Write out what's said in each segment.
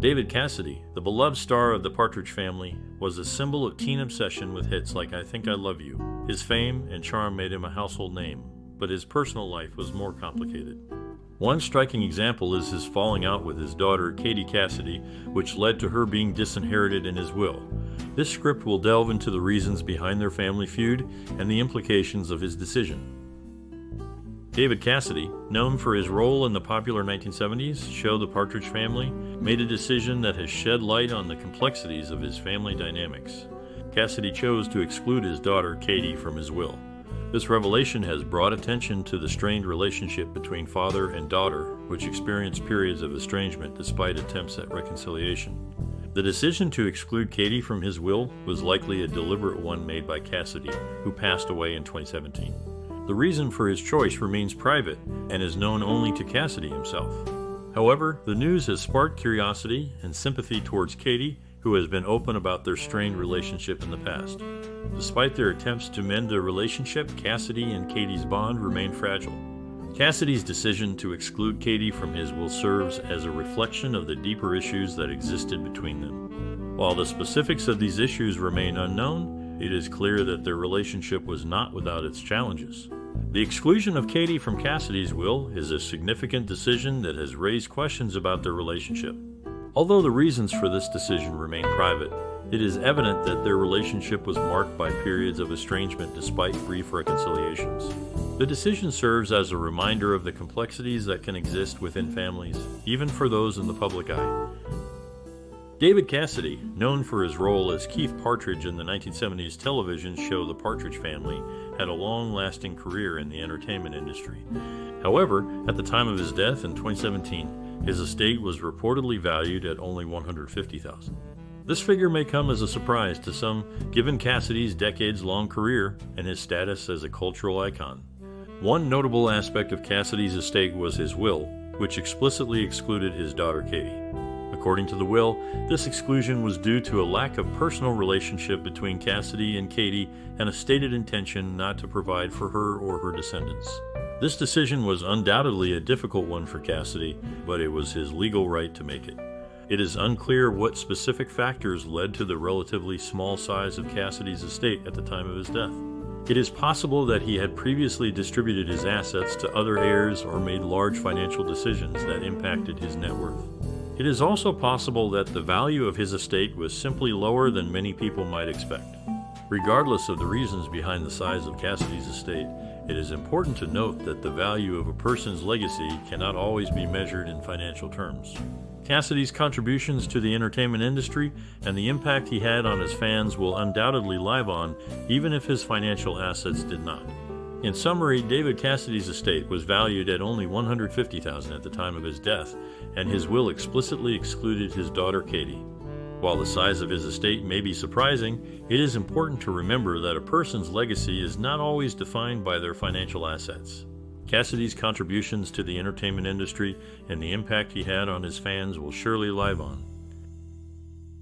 David Cassidy, the beloved star of the Partridge Family, was a symbol of teen obsession with hits like I Think I Love You. His fame and charm made him a household name, but his personal life was more complicated. One striking example is his falling out with his daughter, Katie Cassidy, which led to her being disinherited in his will. This script will delve into the reasons behind their family feud and the implications of his decision. David Cassidy, known for his role in the popular 1970s show The Partridge Family, made a decision that has shed light on the complexities of his family dynamics. Cassidy chose to exclude his daughter, Katie, from his will. This revelation has brought attention to the strained relationship between father and daughter, which experienced periods of estrangement despite attempts at reconciliation. The decision to exclude Katie from his will was likely a deliberate one made by Cassidy, who passed away in 2017. The reason for his choice remains private and is known only to Cassidy himself. However, the news has sparked curiosity and sympathy towards Katie, who has been open about their strained relationship in the past. Despite their attempts to mend their relationship, Cassidy and Katie's bond remain fragile. Cassidy's decision to exclude Katie from his will serves as a reflection of the deeper issues that existed between them. While the specifics of these issues remain unknown, it is clear that their relationship was not without its challenges. The exclusion of Katie from Cassidy's will is a significant decision that has raised questions about their relationship. Although the reasons for this decision remain private, it is evident that their relationship was marked by periods of estrangement despite brief reconciliations. The decision serves as a reminder of the complexities that can exist within families, even for those in the public eye. David Cassidy, known for his role as Keith Partridge in the 1970s television show The Partridge Family, had a long lasting career in the entertainment industry. However, at the time of his death in 2017, his estate was reportedly valued at only 150,000. This figure may come as a surprise to some given Cassidy's decades long career and his status as a cultural icon. One notable aspect of Cassidy's estate was his will, which explicitly excluded his daughter Katie. According to the will, this exclusion was due to a lack of personal relationship between Cassidy and Katie and a stated intention not to provide for her or her descendants. This decision was undoubtedly a difficult one for Cassidy, but it was his legal right to make it. It is unclear what specific factors led to the relatively small size of Cassidy's estate at the time of his death. It is possible that he had previously distributed his assets to other heirs or made large financial decisions that impacted his net worth. It is also possible that the value of his estate was simply lower than many people might expect. Regardless of the reasons behind the size of Cassidy's estate, it is important to note that the value of a person's legacy cannot always be measured in financial terms. Cassidy's contributions to the entertainment industry and the impact he had on his fans will undoubtedly live on, even if his financial assets did not. In summary, David Cassidy's estate was valued at only 150,000 at the time of his death, and his will explicitly excluded his daughter Katie. While the size of his estate may be surprising, it is important to remember that a person's legacy is not always defined by their financial assets. Cassidy's contributions to the entertainment industry and the impact he had on his fans will surely live on.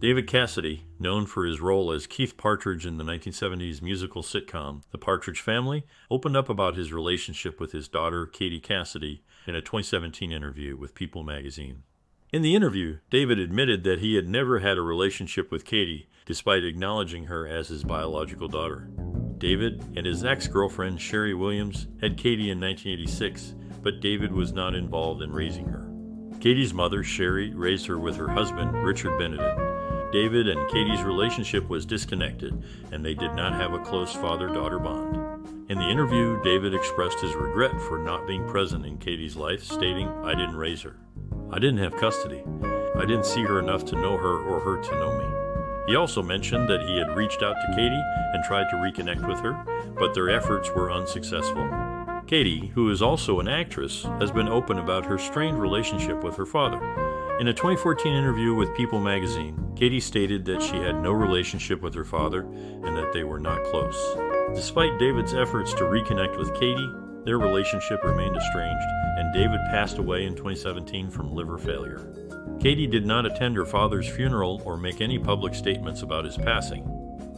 David Cassidy, known for his role as Keith Partridge in the 1970s musical sitcom The Partridge Family, opened up about his relationship with his daughter, Katie Cassidy, in a 2017 interview with People magazine. In the interview, David admitted that he had never had a relationship with Katie, despite acknowledging her as his biological daughter. David and his ex girlfriend Sherry Williams had Katie in 1986, but David was not involved in raising her. Katie's mother, Sherry, raised her with her husband, Richard Benedict. David and Katie's relationship was disconnected, and they did not have a close father daughter bond. In the interview, David expressed his regret for not being present in Katie's life, stating, I didn't raise her. I didn't have custody. I didn't see her enough to know her or her to know me. He also mentioned that he had reached out to Katie and tried to reconnect with her, but their efforts were unsuccessful. Katie, who is also an actress, has been open about her strained relationship with her father. In a 2014 interview with People magazine, Katie stated that she had no relationship with her father and that they were not close. Despite David's efforts to reconnect with Katie, their relationship remained estranged, and David passed away in 2017 from liver failure. Katie did not attend her father's funeral or make any public statements about his passing.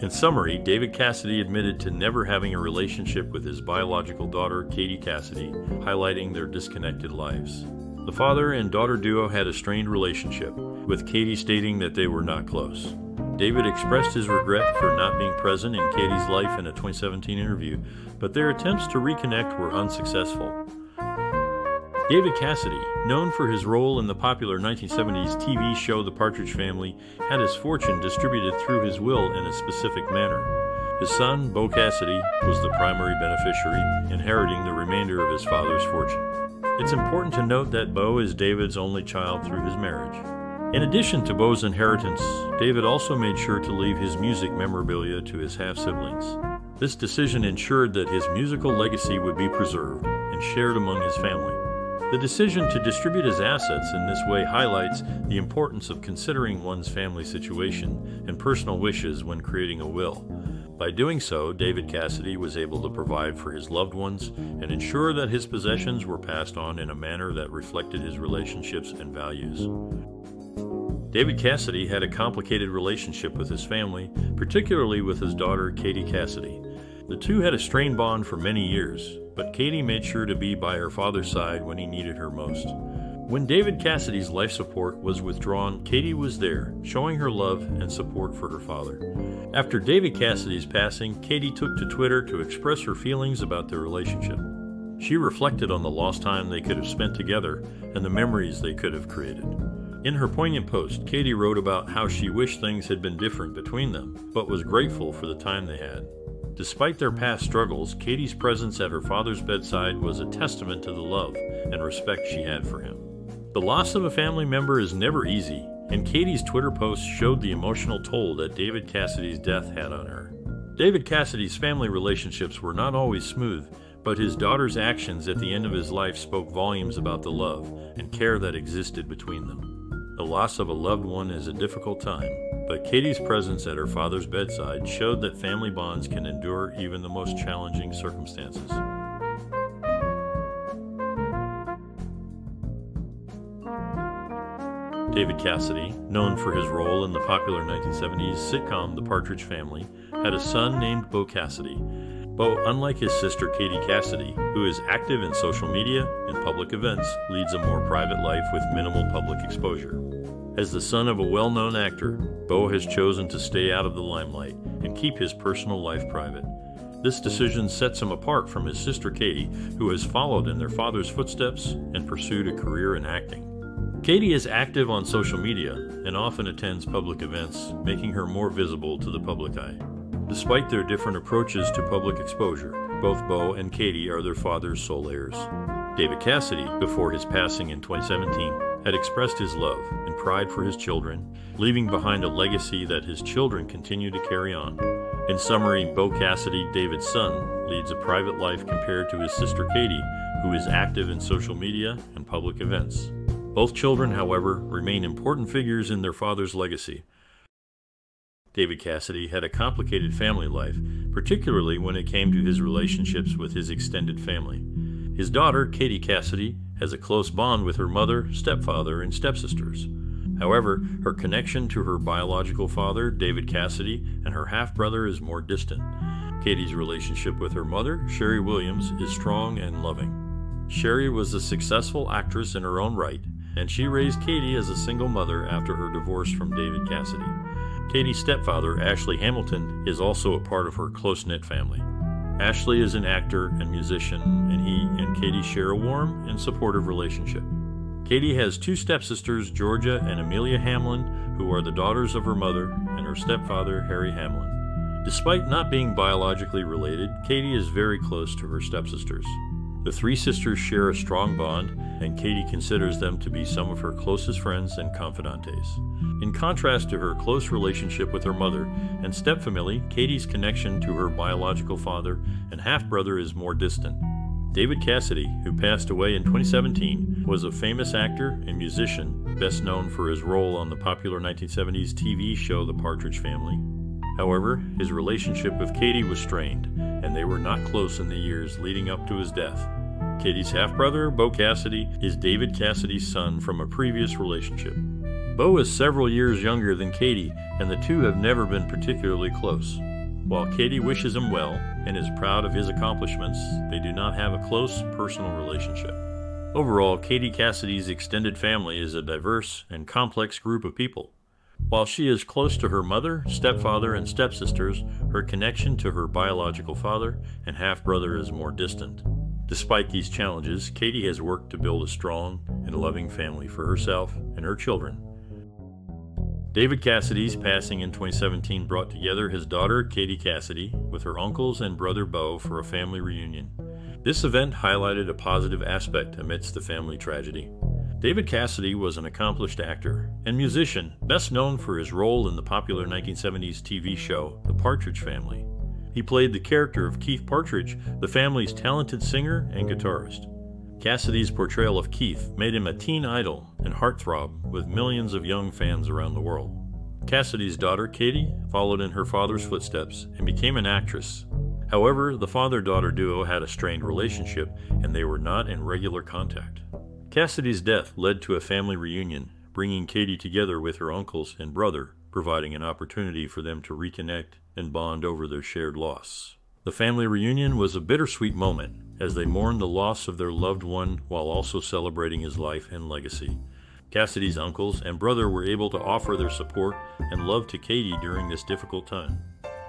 In summary, David Cassidy admitted to never having a relationship with his biological daughter, Katie Cassidy, highlighting their disconnected lives. The father and daughter duo had a strained relationship, with Katie stating that they were not close. David expressed his regret for not being present in Katie's life in a 2017 interview, but their attempts to reconnect were unsuccessful. David Cassidy, known for his role in the popular 1970s TV show The Partridge Family, had his fortune distributed through his will in a specific manner. His son, Bo Cassidy, was the primary beneficiary, inheriting the remainder of his father's fortune. It's important to note that Bo is David's only child through his marriage. In addition to Bo's inheritance, David also made sure to leave his music memorabilia to his half siblings. This decision ensured that his musical legacy would be preserved and shared among his family. The decision to distribute his assets in this way highlights the importance of considering one's family situation and personal wishes when creating a will. By doing so, David Cassidy was able to provide for his loved ones and ensure that his possessions were passed on in a manner that reflected his relationships and values. David Cassidy had a complicated relationship with his family, particularly with his daughter, Katie Cassidy. The two had a strained bond for many years, but Katie made sure to be by her father's side when he needed her most. When David Cassidy's life support was withdrawn, Katie was there, showing her love and support for her father. After David Cassidy's passing, Katie took to Twitter to express her feelings about their relationship. She reflected on the lost time they could have spent together and the memories they could have created. In her poignant post, Katie wrote about how she wished things had been different between them, but was grateful for the time they had. Despite their past struggles, Katie's presence at her father's bedside was a testament to the love and respect she had for him. The loss of a family member is never easy, and Katie's Twitter post showed the emotional toll that David Cassidy's death had on her. David Cassidy's family relationships were not always smooth, but his daughter's actions at the end of his life spoke volumes about the love and care that existed between them. The loss of a loved one is a difficult time, but Katie's presence at her father's bedside showed that family bonds can endure even the most challenging circumstances. David Cassidy, known for his role in the popular 1970s sitcom The Partridge Family, had a son named Bo Cassidy. Bo, unlike his sister Katie Cassidy, who is active in social media and public events, leads a more private life with minimal public exposure. As the son of a well known actor, Bo has chosen to stay out of the limelight and keep his personal life private. This decision sets him apart from his sister Katie, who has followed in their father's footsteps and pursued a career in acting. Katie is active on social media and often attends public events, making her more visible to the public eye. Despite their different approaches to public exposure, both Bo and Katie are their father's sole heirs. David Cassidy, before his passing in 2017, had expressed his love and pride for his children, leaving behind a legacy that his children continue to carry on. In summary, Bo Cassidy, David's son, leads a private life compared to his sister Katie, who is active in social media and public events. Both children, however, remain important figures in their father's legacy. David Cassidy had a complicated family life, particularly when it came to his relationships with his extended family. His daughter, Katie Cassidy, has a close bond with her mother, stepfather, and stepsisters. However, her connection to her biological father, David Cassidy, and her half brother is more distant. Katie's relationship with her mother, Sherry Williams, is strong and loving. Sherry was a successful actress in her own right, and she raised Katie as a single mother after her divorce from David Cassidy. Katie's stepfather, Ashley Hamilton, is also a part of her close knit family. Ashley is an actor and musician, and he and Katie share a warm and supportive relationship. Katie has two stepsisters, Georgia and Amelia Hamlin, who are the daughters of her mother, and her stepfather, Harry Hamlin. Despite not being biologically related, Katie is very close to her stepsisters. The three sisters share a strong bond, and Katie considers them to be some of her closest friends and confidantes. In contrast to her close relationship with her mother and stepfamily, Katie's connection to her biological father and half brother is more distant. David Cassidy, who passed away in 2017, was a famous actor and musician, best known for his role on the popular 1970s TV show The Partridge Family. However, his relationship with Katie was strained, and they were not close in the years leading up to his death. Katie's half brother, Bo Cassidy, is David Cassidy's son from a previous relationship. Bo is several years younger than Katie, and the two have never been particularly close. While Katie wishes him well and is proud of his accomplishments, they do not have a close personal relationship. Overall, Katie Cassidy's extended family is a diverse and complex group of people. While she is close to her mother, stepfather, and stepsisters, her connection to her biological father and half brother is more distant. Despite these challenges, Katie has worked to build a strong and loving family for herself and her children. David Cassidy's passing in 2017 brought together his daughter, Katie Cassidy, with her uncles and brother Bo for a family reunion. This event highlighted a positive aspect amidst the family tragedy. David Cassidy was an accomplished actor and musician, best known for his role in the popular 1970s TV show The Partridge Family. He played the character of Keith Partridge, the family's talented singer and guitarist. Cassidy's portrayal of Keith made him a teen idol and heartthrob with millions of young fans around the world. Cassidy's daughter, Katie, followed in her father's footsteps and became an actress. However, the father daughter duo had a strained relationship and they were not in regular contact. Cassidy's death led to a family reunion, bringing Katie together with her uncles and brother, providing an opportunity for them to reconnect and bond over their shared loss. The family reunion was a bittersweet moment as they mourned the loss of their loved one while also celebrating his life and legacy. Cassidy's uncles and brother were able to offer their support and love to Katie during this difficult time.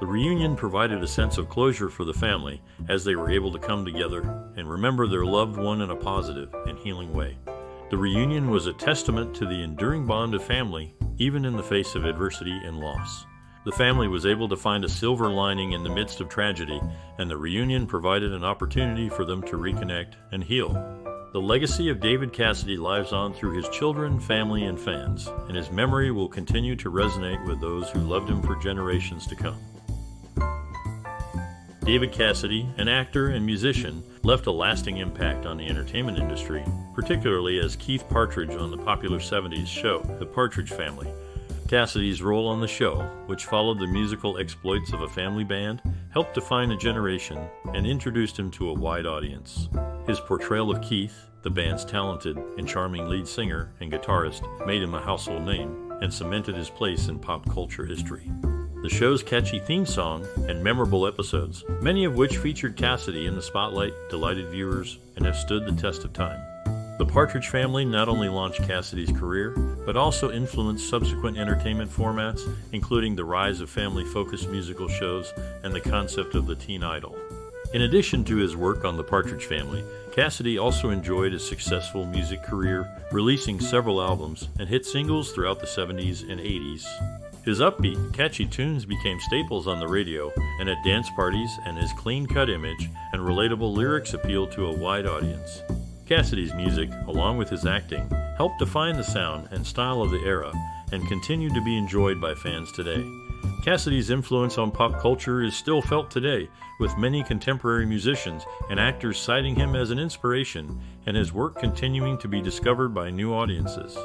The reunion provided a sense of closure for the family as they were able to come together and remember their loved one in a positive and healing way. The reunion was a testament to the enduring bond of family, even in the face of adversity and loss. The family was able to find a silver lining in the midst of tragedy, and the reunion provided an opportunity for them to reconnect and heal. The legacy of David Cassidy lives on through his children, family, and fans, and his memory will continue to resonate with those who loved him for generations to come. David Cassidy, an actor and musician, left a lasting impact on the entertainment industry, particularly as Keith Partridge on the popular 70s show, The Partridge Family. Cassidy's role on the show, which followed the musical exploits of a family band, helped define a generation and introduced him to a wide audience. His portrayal of Keith, the band's talented and charming lead singer and guitarist, made him a household name and cemented his place in pop culture history the show's catchy theme song, and memorable episodes, many of which featured Cassidy in the spotlight, delighted viewers and have stood the test of time. The Partridge Family not only launched Cassidy's career, but also influenced subsequent entertainment formats, including the rise of family focused musical shows and the concept of the teen idol. In addition to his work on The Partridge Family, Cassidy also enjoyed a successful music career, releasing several albums and hit singles throughout the 70s and 80s. His upbeat, catchy tunes became staples on the radio and at dance parties, and his clean cut image and relatable lyrics appealed to a wide audience. Cassidy's music, along with his acting, helped define the sound and style of the era and continued to be enjoyed by fans today. Cassidy's influence on pop culture is still felt today, with many contemporary musicians and actors citing him as an inspiration and his work continuing to be discovered by new audiences.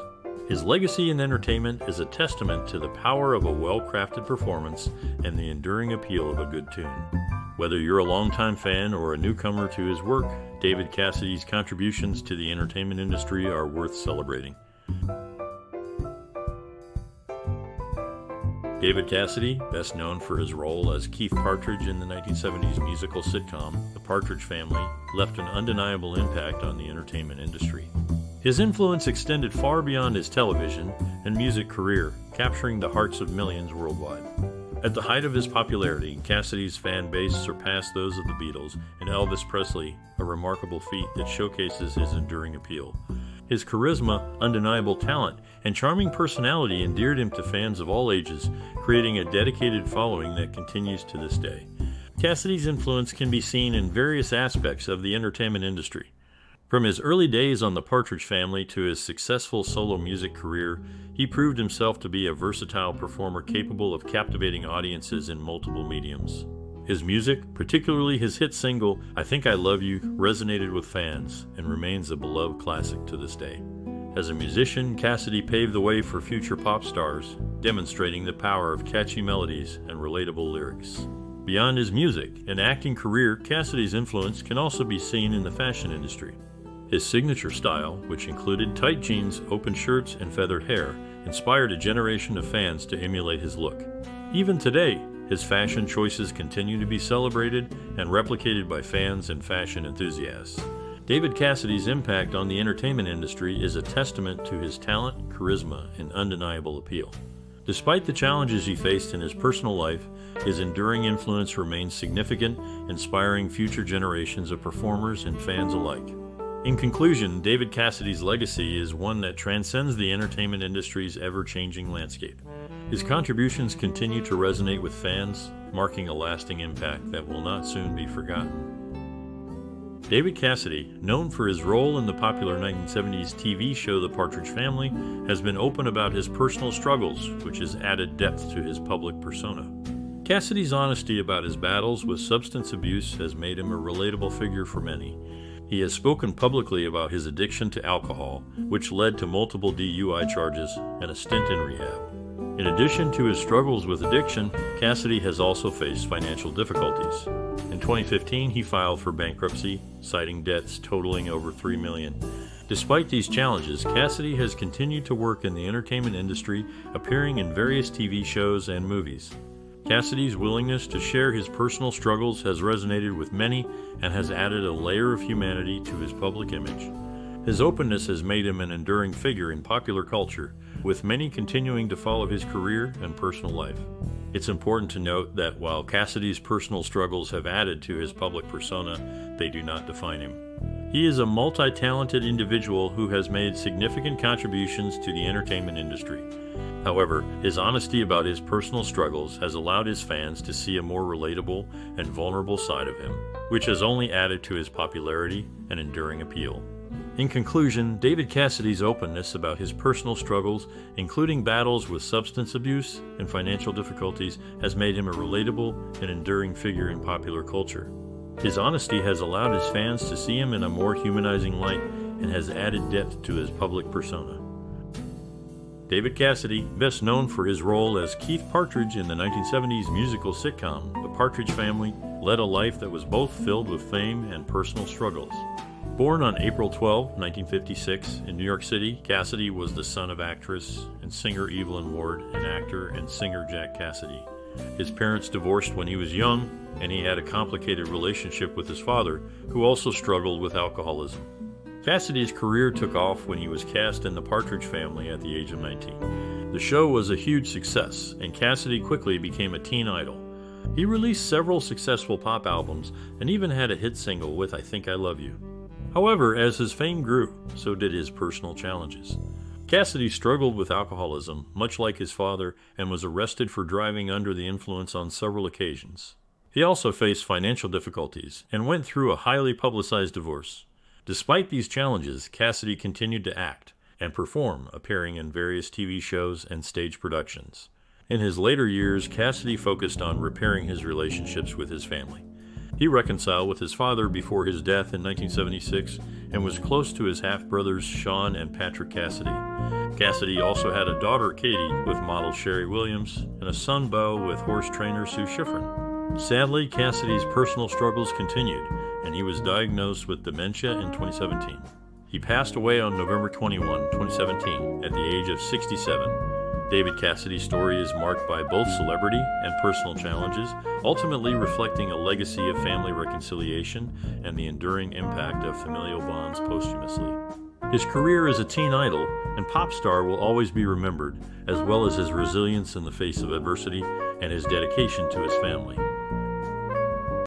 His legacy in entertainment is a testament to the power of a well crafted performance and the enduring appeal of a good tune. Whether you're a longtime fan or a newcomer to his work, David Cassidy's contributions to the entertainment industry are worth celebrating. David Cassidy, best known for his role as Keith Partridge in the 1970s musical sitcom The Partridge Family, left an undeniable impact on the entertainment industry. His influence extended far beyond his television and music career, capturing the hearts of millions worldwide. At the height of his popularity, Cassidy's fan base surpassed those of the Beatles and Elvis Presley, a remarkable feat that showcases his enduring appeal. His charisma, undeniable talent, and charming personality endeared him to fans of all ages, creating a dedicated following that continues to this day. Cassidy's influence can be seen in various aspects of the entertainment industry. From his early days on the Partridge Family to his successful solo music career, he proved himself to be a versatile performer capable of captivating audiences in multiple mediums. His music, particularly his hit single, I Think I Love You, resonated with fans and remains a beloved classic to this day. As a musician, Cassidy paved the way for future pop stars, demonstrating the power of catchy melodies and relatable lyrics. Beyond his music and acting career, Cassidy's influence can also be seen in the fashion industry. His signature style, which included tight jeans, open shirts, and feathered hair, inspired a generation of fans to emulate his look. Even today, his fashion choices continue to be celebrated and replicated by fans and fashion enthusiasts. David Cassidy's impact on the entertainment industry is a testament to his talent, charisma, and undeniable appeal. Despite the challenges he faced in his personal life, his enduring influence remains significant, inspiring future generations of performers and fans alike. In conclusion, David Cassidy's legacy is one that transcends the entertainment industry's ever changing landscape. His contributions continue to resonate with fans, marking a lasting impact that will not soon be forgotten. David Cassidy, known for his role in the popular 1970s TV show The Partridge Family, has been open about his personal struggles, which has added depth to his public persona. Cassidy's honesty about his battles with substance abuse has made him a relatable figure for many. He has spoken publicly about his addiction to alcohol, which led to multiple DUI charges and a stint in rehab. In addition to his struggles with addiction, Cassidy has also faced financial difficulties. In 2015, he filed for bankruptcy, citing debts totaling over 3 million. Despite these challenges, Cassidy has continued to work in the entertainment industry, appearing in various TV shows and movies. Cassidy's willingness to share his personal struggles has resonated with many and has added a layer of humanity to his public image. His openness has made him an enduring figure in popular culture, with many continuing to follow his career and personal life. It's important to note that while Cassidy's personal struggles have added to his public persona, they do not define him. He is a multi talented individual who has made significant contributions to the entertainment industry. However, his honesty about his personal struggles has allowed his fans to see a more relatable and vulnerable side of him, which has only added to his popularity and enduring appeal. In conclusion, David Cassidy's openness about his personal struggles, including battles with substance abuse and financial difficulties, has made him a relatable and enduring figure in popular culture. His honesty has allowed his fans to see him in a more humanizing light and has added depth to his public persona. David Cassidy, best known for his role as Keith Partridge in the 1970s musical sitcom The Partridge Family, led a life that was both filled with fame and personal struggles. Born on April 12, 1956, in New York City, Cassidy was the son of actress and singer Evelyn Ward and actor and singer Jack Cassidy. His parents divorced when he was young, and he had a complicated relationship with his father, who also struggled with alcoholism. Cassidy's career took off when he was cast in The Partridge Family at the age of 19. The show was a huge success, and Cassidy quickly became a teen idol. He released several successful pop albums and even had a hit single with I Think I Love You. However, as his fame grew, so did his personal challenges. Cassidy struggled with alcoholism, much like his father, and was arrested for driving under the influence on several occasions. He also faced financial difficulties and went through a highly publicized divorce. Despite these challenges, Cassidy continued to act and perform, appearing in various TV shows and stage productions. In his later years, Cassidy focused on repairing his relationships with his family. He reconciled with his father before his death in 1976 and was close to his half brothers Shaun and Patrick Cassidy. Cassidy also had a daughter, Katie, with model Sherry Williams, and a son, Bo, with horse trainer Sue Shifrin. Sadly, Cassidy's personal struggles continued, and he was diagnosed with dementia in 2017. He passed away on November 21, 2017, at the age of 67 David Cassidy's story is marked by both celebrity and personal challenges, ultimately reflecting a legacy of family reconciliation and the enduring impact of familial bonds posthumously. His career as a teen idol and pop star will always be remembered, as well as his resilience in the face of adversity and his dedication to his family.